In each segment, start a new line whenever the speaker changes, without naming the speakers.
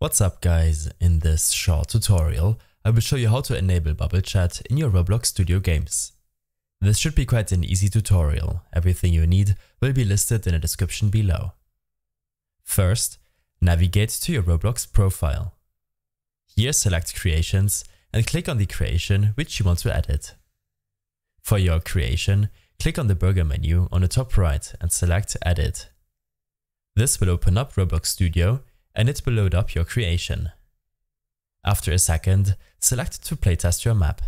What's up guys, in this short tutorial I will show you how to enable bubble chat in your Roblox Studio games. This should be quite an easy tutorial, everything you need will be listed in the description below. First, navigate to your Roblox profile. Here select creations and click on the creation which you want to edit. For your creation, click on the burger menu on the top right and select edit. This will open up Roblox Studio and it will load up your creation. After a second, select to playtest your map.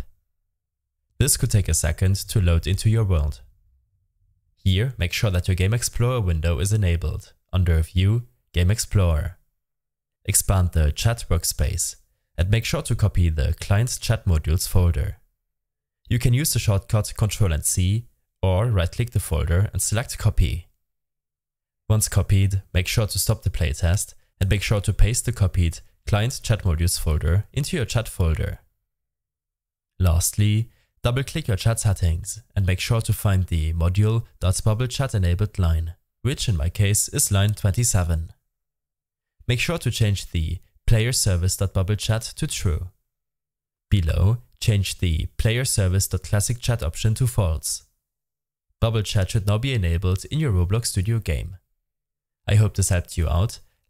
This could take a second to load into your world. Here, make sure that your Game Explorer window is enabled under View, Game Explorer. Expand the chat workspace and make sure to copy the client chat modules folder. You can use the shortcut Ctrl and C or right-click the folder and select copy. Once copied, make sure to stop the playtest and make sure to paste the copied client chat modules folder into your chat folder. Lastly, double-click your chat settings and make sure to find the module.bubble chat enabled line, which in my case is line 27. Make sure to change the player service.bubblechat to true. Below, change the player service.classicchat option to false. Bubble chat should now be enabled in your Roblox Studio game. I hope this helped you out.